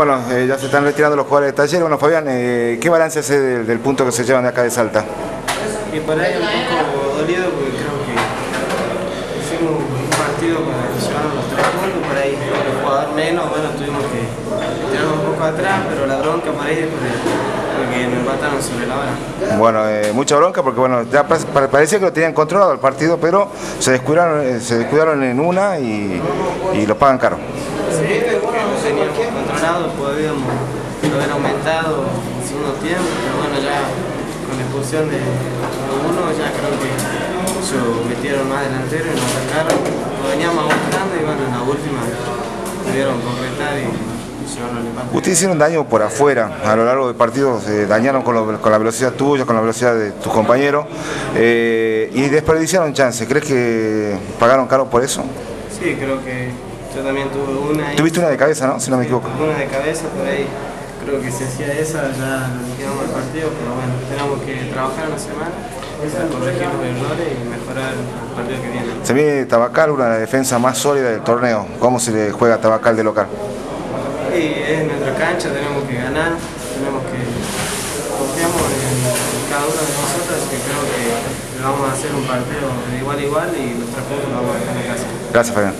Bueno, eh, ya se están retirando los jugadores de taller. Bueno, Fabián, eh, ¿qué balance hace del, del punto que se llevan de acá de Salta? Y por ahí un poco dolido porque creo que hicimos un partido para llevarnos los tres puntos, por ahí el jugador menos, bueno, tuvimos que tirarnos un poco atrás, pero la bronca por ahí porque, porque nos empataron sobre la hora. Bueno, eh, mucha bronca porque bueno, ya pa- pa- parecía que lo tenían controlado el partido, pero se descuidaron, se descuidaron en una y, y lo pagan caro. Sí, que lo teníamos controlado, podíamos haber aumentado en segundo tiempo, pero bueno, ya con la expulsión de uno, ya creo que ellos metieron más delantero y nos sacaron. Lo veníamos aguantando y bueno, en la última pudieron concretar y. Ustedes hicieron daño por afuera, a lo largo del partido se dañaron con, lo- con la velocidad tuya, con la velocidad de tus compañeros eh, y desperdiciaron chances. ¿Crees que pagaron caro por eso? Sí, creo que yo también tuve una. Tuviste una de cabeza, ¿no? Si no me equivoco. Una de cabeza por ahí. Creo que si hacía esa ya nos liquidamos el partido, pero bueno, tenemos que trabajar una semana corregir los errores y mejorar el partido que viene. Se viene Tabacal, una de las defensas más sólidas del torneo. ¿Cómo se le juega a Tabacal de local? Y es nuestra cancha, tenemos que ganar, tenemos que confiamos en cada uno de nosotros, que creo que vamos a hacer un partido de igual a igual y tres puntos los vamos a dejar en casa. Gracias, Fabián.